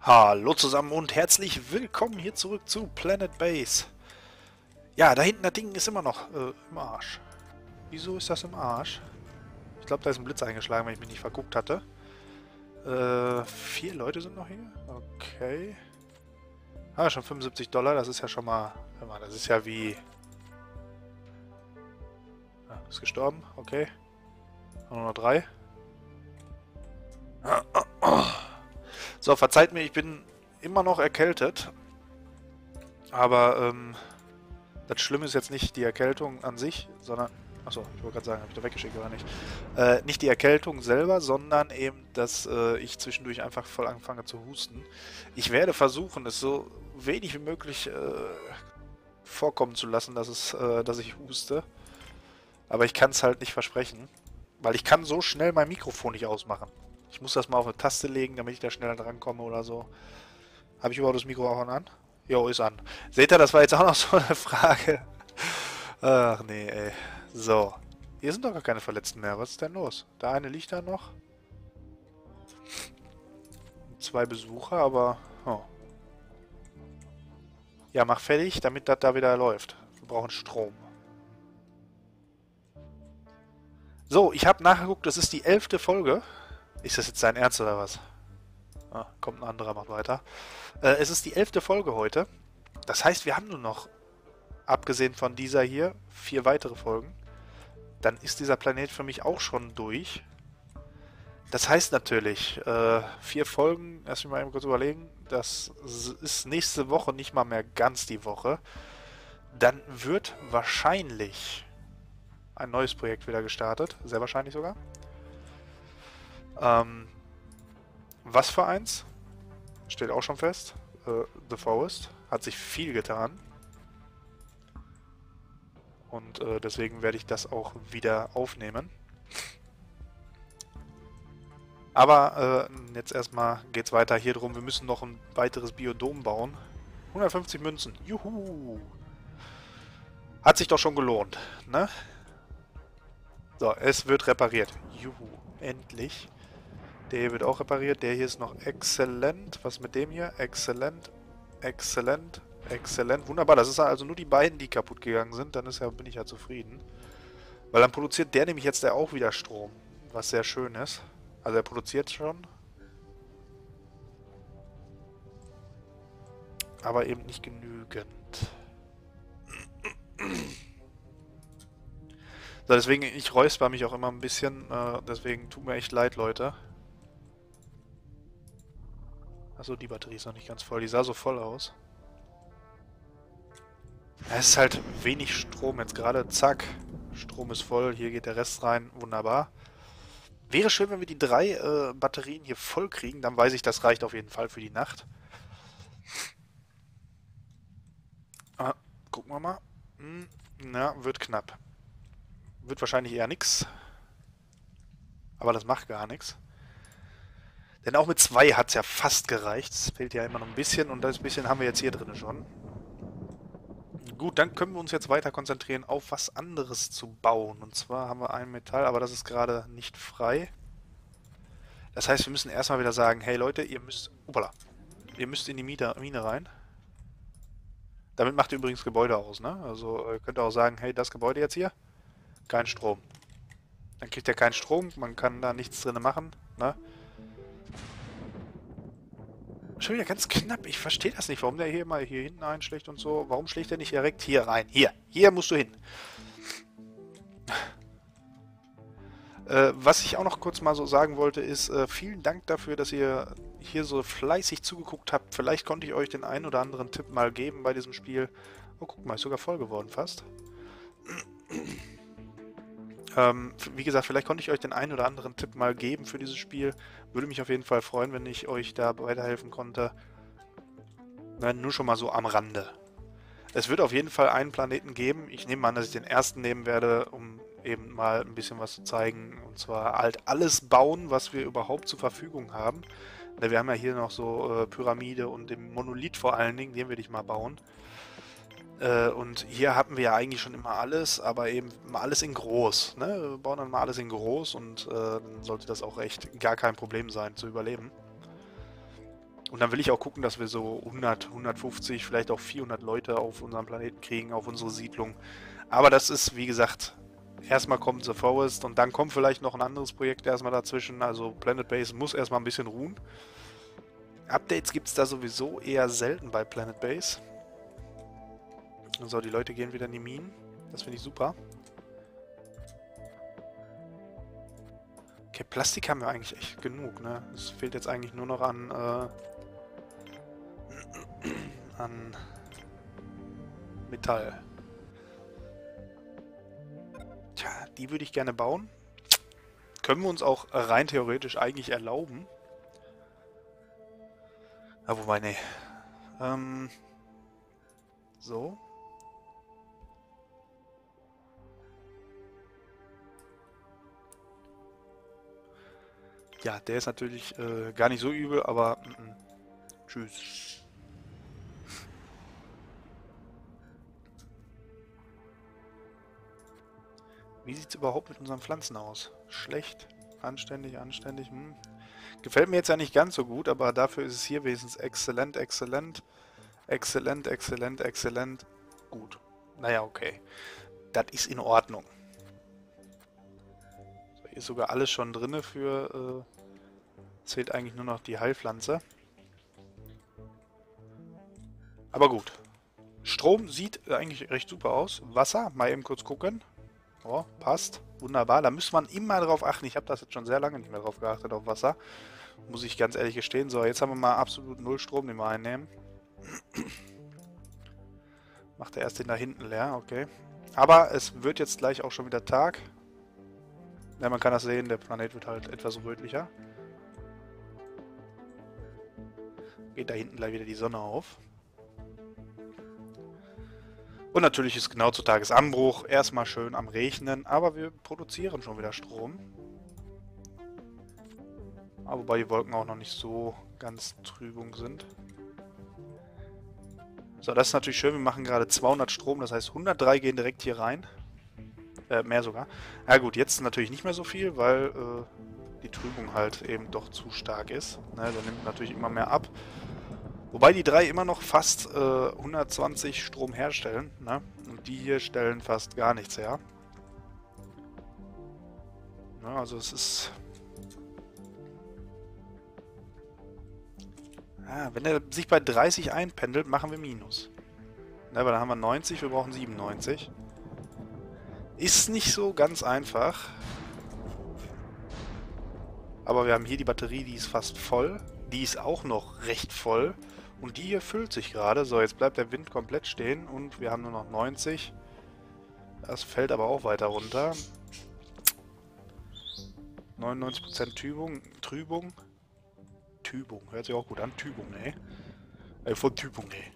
Hallo zusammen und herzlich willkommen hier zurück zu Planet Base. Ja, da hinten das Ding ist immer noch äh, im Arsch. Wieso ist das im Arsch? Ich glaube, da ist ein Blitz eingeschlagen, wenn ich mich nicht verguckt hatte. Äh, vier Leute sind noch hier? Okay. Ah, schon 75 Dollar, das ist ja schon mal... mal das ist ja wie... Ah, ist gestorben, okay. Nur noch drei. So, verzeiht mir, ich bin immer noch erkältet. Aber ähm, das Schlimme ist jetzt nicht die Erkältung an sich, sondern... Achso, ich wollte gerade sagen, habe ich da weggeschickt oder nicht. Äh, nicht die Erkältung selber, sondern eben, dass äh, ich zwischendurch einfach voll anfange zu husten. Ich werde versuchen, es so wenig wie möglich äh, vorkommen zu lassen, dass, es, äh, dass ich huste. Aber ich kann es halt nicht versprechen. Weil ich kann so schnell mein Mikrofon nicht ausmachen. Ich muss das mal auf eine Taste legen, damit ich da schneller drankomme oder so. Habe ich überhaupt das Mikro auch an? Jo, ist an. Seht ihr, das war jetzt auch noch so eine Frage. Ach nee, ey. So. Hier sind doch gar keine Verletzten mehr. Was ist denn los? Der eine liegt da noch. Zwei Besucher, aber... Oh. Ja, mach fertig, damit das da wieder läuft. Wir brauchen Strom. So, ich habe nachgeguckt, das ist die elfte Folge. Ist das jetzt sein Ernst oder was? Ah, kommt ein anderer, macht weiter. Äh, es ist die elfte Folge heute. Das heißt, wir haben nur noch, abgesehen von dieser hier, vier weitere Folgen. Dann ist dieser Planet für mich auch schon durch. Das heißt natürlich, äh, vier Folgen, lass mich mal eben kurz überlegen, das ist nächste Woche nicht mal mehr ganz die Woche. Dann wird wahrscheinlich ein neues Projekt wieder gestartet, sehr wahrscheinlich sogar. Ähm, was für eins? Steht auch schon fest. Äh, The Forest. Hat sich viel getan. Und äh, deswegen werde ich das auch wieder aufnehmen. Aber äh, jetzt erstmal geht es weiter hier drum. Wir müssen noch ein weiteres Biodom bauen. 150 Münzen. Juhu. Hat sich doch schon gelohnt, ne? So, es wird repariert. Juhu. Endlich. Der wird auch repariert. Der hier ist noch exzellent. Was mit dem hier? Exzellent. Exzellent. Exzellent. Wunderbar. Das ist also nur die beiden, die kaputt gegangen sind. Dann ist ja, bin ich ja zufrieden. Weil dann produziert der nämlich jetzt auch wieder Strom. Was sehr schön ist. Also er produziert schon. Aber eben nicht genügend. So, deswegen, ich räusper mich auch immer ein bisschen. Äh, deswegen tut mir echt leid, Leute. Achso, die Batterie ist noch nicht ganz voll. Die sah so voll aus. Es ist halt wenig Strom jetzt gerade. Zack. Strom ist voll. Hier geht der Rest rein. Wunderbar. Wäre schön, wenn wir die drei äh, Batterien hier voll kriegen. Dann weiß ich, das reicht auf jeden Fall für die Nacht. Ah, gucken wir mal. Hm, na, wird knapp. Wird wahrscheinlich eher nix. Aber das macht gar nichts. Denn auch mit zwei hat es ja fast gereicht. Es fehlt ja immer noch ein bisschen und das bisschen haben wir jetzt hier drin schon. Gut, dann können wir uns jetzt weiter konzentrieren auf was anderes zu bauen. Und zwar haben wir ein Metall, aber das ist gerade nicht frei. Das heißt, wir müssen erstmal wieder sagen, hey Leute, ihr müsst... Upala, ihr müsst in die Mine, rein. Damit macht ihr übrigens Gebäude aus, ne? Also ihr könnt auch sagen, hey, das Gebäude jetzt hier, kein Strom. Dann kriegt er keinen Strom, man kann da nichts drin machen, ne? Schon wieder ganz knapp. Ich verstehe das nicht, warum der hier mal hier hinten einschlägt und so. Warum schlägt er nicht direkt hier rein? Hier, hier musst du hin. Äh, was ich auch noch kurz mal so sagen wollte, ist, äh, vielen Dank dafür, dass ihr hier so fleißig zugeguckt habt. Vielleicht konnte ich euch den einen oder anderen Tipp mal geben bei diesem Spiel. Oh, guck mal, ist sogar voll geworden fast. Ähm, wie gesagt, vielleicht konnte ich euch den einen oder anderen Tipp mal geben für dieses Spiel. Würde mich auf jeden Fall freuen, wenn ich euch da weiterhelfen konnte. Na, nur schon mal so am Rande. Es wird auf jeden Fall einen Planeten geben. Ich nehme an, dass ich den ersten nehmen werde, um eben mal ein bisschen was zu zeigen. Und zwar halt alles bauen, was wir überhaupt zur Verfügung haben. Wir haben ja hier noch so äh, Pyramide und den Monolith vor allen Dingen, den werde ich mal bauen. Äh, und hier hatten wir ja eigentlich schon immer alles, aber eben alles in groß. Ne? Wir bauen dann mal alles in groß und äh, dann sollte das auch echt gar kein Problem sein zu überleben. Und Und dann will ich auch gucken, dass wir so 100, 150, vielleicht auch 400 Leute auf unserem Planeten kriegen, auf unsere Siedlung. Aber das ist, wie gesagt, erstmal kommt The Forest und dann kommt vielleicht noch ein anderes Projekt erstmal dazwischen. Also Planet Base muss erstmal ein bisschen ruhen. Updates gibt es da sowieso eher selten bei Planet Base. So, die Leute gehen wieder in die Minen. Das finde ich super. Okay, Plastik haben wir eigentlich echt genug, ne? Es fehlt jetzt eigentlich nur noch an, äh, an Metall. Tja, die würde ich gerne bauen. Können wir uns auch rein theoretisch eigentlich erlauben. Ja, wobei, ne. Ähm, so. Ja, der ist natürlich äh, gar nicht so übel, aber m -m. tschüss. Wie sieht es überhaupt mit unseren Pflanzen aus? Schlecht, anständig, anständig. Hm. Gefällt mir jetzt ja nicht ganz so gut, aber dafür ist es hier wenigstens exzellent, exzellent, exzellent, exzellent, exzellent, gut. Naja, okay. Das ist in Ordnung ist sogar alles schon drin für... Äh, zählt eigentlich nur noch die Heilpflanze. Aber gut. Strom sieht eigentlich recht super aus. Wasser, mal eben kurz gucken. Oh, passt. Wunderbar. Da muss man immer drauf achten. Ich habe das jetzt schon sehr lange nicht mehr drauf geachtet, auf Wasser. Muss ich ganz ehrlich gestehen. So, jetzt haben wir mal absolut null Strom, den wir einnehmen. Macht er erst den da hinten leer, okay. Aber es wird jetzt gleich auch schon wieder Tag. Ja, man kann das sehen, der Planet wird halt etwas rötlicher. Geht da hinten gleich wieder die Sonne auf. Und natürlich ist genau zu Tagesanbruch erstmal schön am Regnen, aber wir produzieren schon wieder Strom. Aber wobei die Wolken auch noch nicht so ganz Trübung sind. So, das ist natürlich schön. Wir machen gerade 200 Strom, das heißt 103 gehen direkt hier rein. Äh, mehr sogar. Ja gut, jetzt natürlich nicht mehr so viel, weil äh, die Trübung halt eben doch zu stark ist. Ne, der nimmt natürlich immer mehr ab. Wobei die drei immer noch fast äh, 120 Strom herstellen. Ne? Und die hier stellen fast gar nichts her. Ja, also es ist... Ah, wenn er sich bei 30 einpendelt, machen wir Minus. Ne, weil dann haben wir 90, wir brauchen 97. Ist nicht so ganz einfach. Aber wir haben hier die Batterie, die ist fast voll. Die ist auch noch recht voll. Und die hier füllt sich gerade. So, jetzt bleibt der Wind komplett stehen und wir haben nur noch 90. Das fällt aber auch weiter runter. 99% Trübung. Trübung. Trübung. Hört sich auch gut an. Trübung, ey. Äh, von Trübung, ey.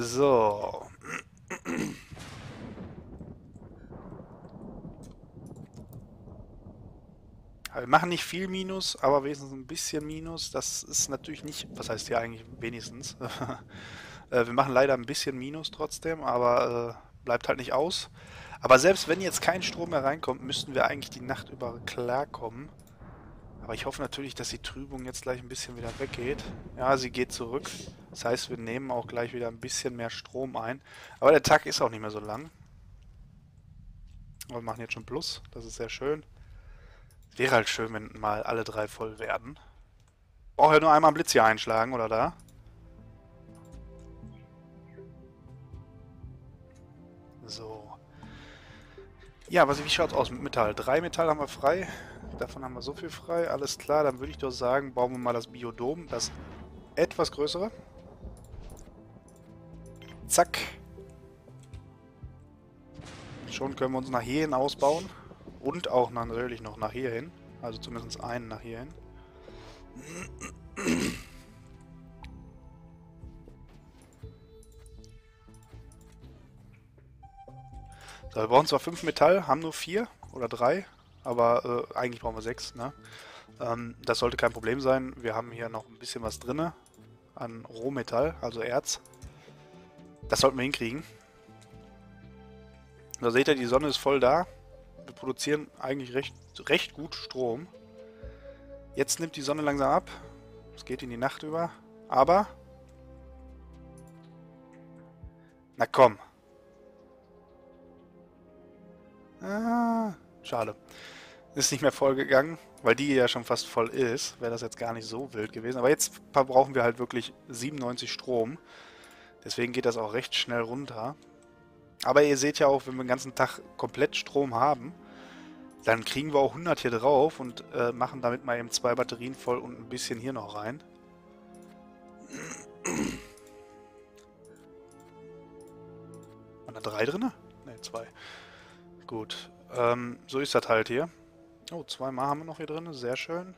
So. Wir machen nicht viel Minus, aber wenigstens ein bisschen Minus. Das ist natürlich nicht, was heißt hier eigentlich wenigstens? Äh, wir machen leider ein bisschen Minus trotzdem, aber äh, bleibt halt nicht aus. Aber selbst wenn jetzt kein Strom mehr reinkommt, müssten wir eigentlich die Nacht über klarkommen. Aber ich hoffe natürlich, dass die Trübung jetzt gleich ein bisschen wieder weggeht. Ja, sie geht zurück. Das heißt, wir nehmen auch gleich wieder ein bisschen mehr Strom ein. Aber der Tag ist auch nicht mehr so lang. wir machen jetzt schon Plus. Das ist sehr schön. Wäre halt schön, wenn mal alle drei voll werden. Brauche ja nur einmal einen Blitz hier einschlagen, oder da? So. Ja, was, wie schaut's aus mit Metall? Drei Metall haben wir frei. Davon haben wir so viel frei. Alles klar, dann würde ich doch sagen, bauen wir mal das Biodom. Das etwas größere. Zack. Schon können wir uns nach hierhin ausbauen. Und auch natürlich noch nach hier hin. Also zumindest einen nach hier hin. So, wir brauchen zwar fünf Metall, haben nur vier oder drei, aber äh, eigentlich brauchen wir sechs. Ne? Ähm, das sollte kein Problem sein. Wir haben hier noch ein bisschen was drin an Rohmetall, also Erz. Das sollten wir hinkriegen. Da seht ihr, die Sonne ist voll da wir produzieren eigentlich recht, recht gut Strom. Jetzt nimmt die Sonne langsam ab. Es geht in die Nacht über. Aber... Na komm. Ah, schade. Ist nicht mehr voll gegangen, weil die ja schon fast voll ist. Wäre das jetzt gar nicht so wild gewesen. Aber jetzt brauchen wir halt wirklich 97 Strom. Deswegen geht das auch recht schnell runter. Aber ihr seht ja auch, wenn wir den ganzen Tag komplett Strom haben, dann kriegen wir auch 100 hier drauf und äh, machen damit mal eben zwei Batterien voll und ein bisschen hier noch rein. Waren da drei drin? Ne, zwei. Gut. Ähm, so ist das halt hier. Oh, zweimal haben wir noch hier drin. Sehr schön.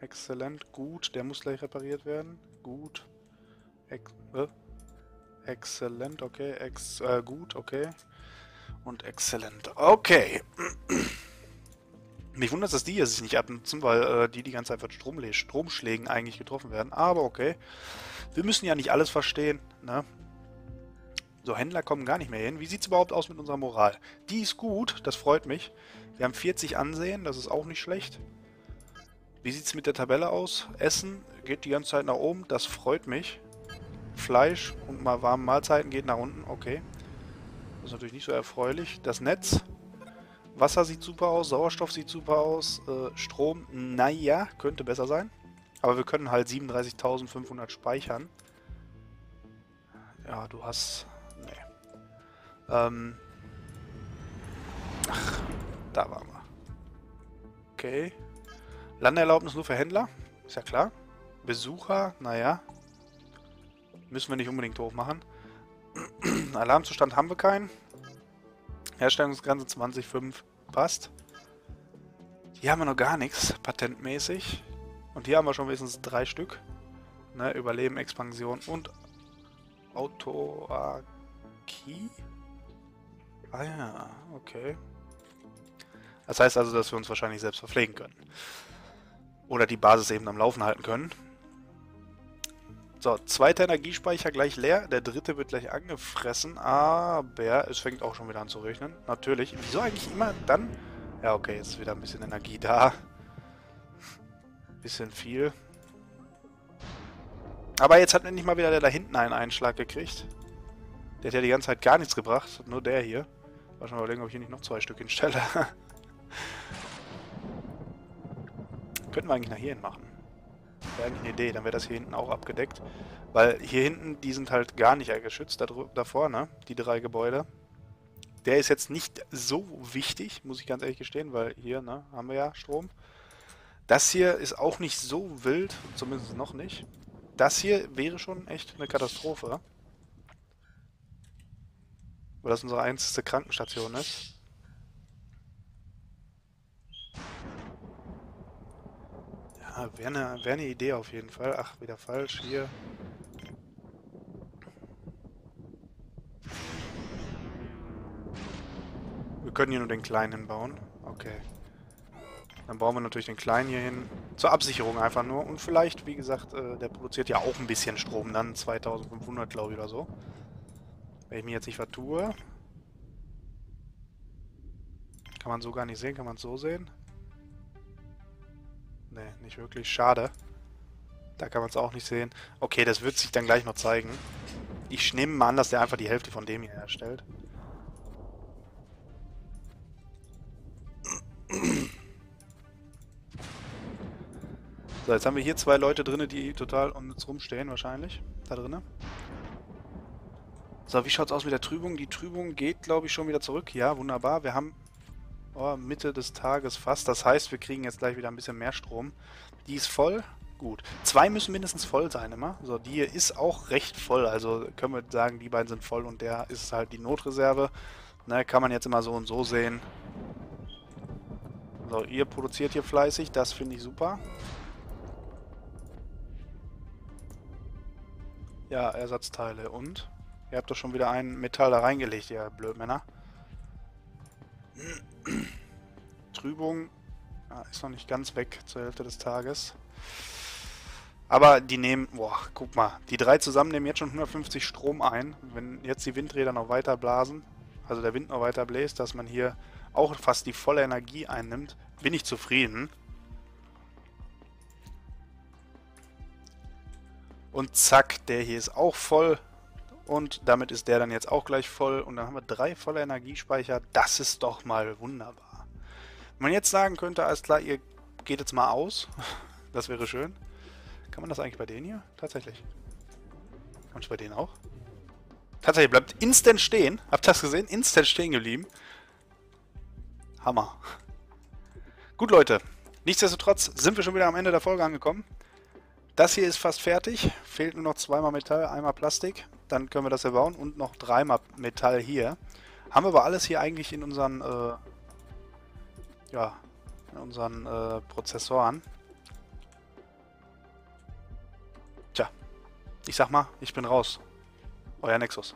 Exzellent. Gut. Der muss gleich repariert werden. Gut. Ex äh? Exzellent. Okay. Ex äh, gut. Okay. Und exzellent. Okay. Mich wundert, dass die hier sich nicht abnutzen, weil äh, die die ganze Zeit von Strom Stromschlägen eigentlich getroffen werden. Aber okay. Wir müssen ja nicht alles verstehen. Ne? So, Händler kommen gar nicht mehr hin. Wie sieht es überhaupt aus mit unserer Moral? Die ist gut, das freut mich. Wir haben 40 Ansehen, das ist auch nicht schlecht. Wie sieht es mit der Tabelle aus? Essen geht die ganze Zeit nach oben, das freut mich. Fleisch und mal warme Mahlzeiten geht nach unten, okay. Das ist natürlich nicht so erfreulich. Das Netz. Wasser sieht super aus, Sauerstoff sieht super aus, äh, Strom, naja, könnte besser sein. Aber wir können halt 37.500 speichern. Ja, du hast ähm. Ach, da waren wir. Okay. Landeerlaubnis nur für Händler. Ist ja klar. Besucher, naja. Müssen wir nicht unbedingt hochmachen. Alarmzustand haben wir keinen. Herstellungsgrenze 20.5 passt. Hier haben wir noch gar nichts, patentmäßig. Und hier haben wir schon wenigstens drei Stück. Ne, Überleben, Expansion und Autarkie. Ah ja, okay. Das heißt also, dass wir uns wahrscheinlich selbst verpflegen können. Oder die Basis eben am Laufen halten können. So, zweiter Energiespeicher gleich leer. Der dritte wird gleich angefressen. Aber es fängt auch schon wieder an zu regnen. Natürlich. Wieso eigentlich immer dann? Ja, okay, jetzt ist wieder ein bisschen Energie da. Bisschen viel. Aber jetzt hat endlich mal wieder der da hinten einen Einschlag gekriegt. Der hat ja die ganze Zeit gar nichts gebracht. Nur der hier. Mal schon überlegen, ob ich hier nicht noch zwei Stück hinstelle. Könnten wir eigentlich nach hier hin machen. Wäre eigentlich eine Idee, dann wäre das hier hinten auch abgedeckt. Weil hier hinten, die sind halt gar nicht geschützt davor, ne? Die drei Gebäude. Der ist jetzt nicht so wichtig, muss ich ganz ehrlich gestehen, weil hier, ne, haben wir ja Strom. Das hier ist auch nicht so wild, zumindest noch nicht. Das hier wäre schon echt eine Katastrophe. Weil das unsere einzige Krankenstation ist. Wäre eine, wär eine Idee auf jeden Fall. Ach, wieder falsch. Hier. Wir können hier nur den kleinen hinbauen. Okay. Dann bauen wir natürlich den kleinen hier hin. Zur Absicherung einfach nur. Und vielleicht, wie gesagt, äh, der produziert ja auch ein bisschen Strom. Dann 2500, glaube ich, oder so. Wenn ich mich jetzt nicht vertue. Kann man so gar nicht sehen. Kann man es so sehen? Ne, nicht wirklich. Schade. Da kann man es auch nicht sehen. Okay, das wird sich dann gleich noch zeigen. Ich nehme mal an, dass der einfach die Hälfte von dem hier herstellt. So, jetzt haben wir hier zwei Leute drin, die total uns rumstehen wahrscheinlich. Da drinnen. So, wie schaut es aus mit der Trübung? Die Trübung geht, glaube ich, schon wieder zurück. Ja, wunderbar. Wir haben oh, Mitte des Tages fast. Das heißt, wir kriegen jetzt gleich wieder ein bisschen mehr Strom. Die ist voll. Gut. Zwei müssen mindestens voll sein immer. So, die hier ist auch recht voll. Also können wir sagen, die beiden sind voll und der ist halt die Notreserve. Ne, kann man jetzt immer so und so sehen. So, ihr produziert hier fleißig. Das finde ich super. Ja, Ersatzteile und... Ihr habt doch schon wieder ein Metall da reingelegt, ihr Blödmänner. Trübung ah, ist noch nicht ganz weg zur Hälfte des Tages. Aber die nehmen, boah, guck mal, die drei zusammen nehmen jetzt schon 150 Strom ein. Wenn jetzt die Windräder noch weiter blasen, also der Wind noch weiter bläst, dass man hier auch fast die volle Energie einnimmt, bin ich zufrieden. Und zack, der hier ist auch voll. Und damit ist der dann jetzt auch gleich voll. Und dann haben wir drei volle Energiespeicher. Das ist doch mal wunderbar. Wenn man jetzt sagen könnte, alles klar, ihr geht jetzt mal aus. Das wäre schön. Kann man das eigentlich bei denen hier? Tatsächlich. Kann man es bei denen auch? Tatsächlich, bleibt instant stehen. Habt ihr das gesehen? Instant stehen geblieben. Hammer. Gut, Leute. Nichtsdestotrotz sind wir schon wieder am Ende der Folge angekommen. Das hier ist fast fertig. Fehlt nur noch zweimal Metall, einmal Plastik. Dann können wir das erbauen. Und noch dreimal Metall hier. Haben wir aber alles hier eigentlich in unseren, äh, ja, in unseren äh, Prozessoren. Tja, ich sag mal, ich bin raus. Euer Nexus.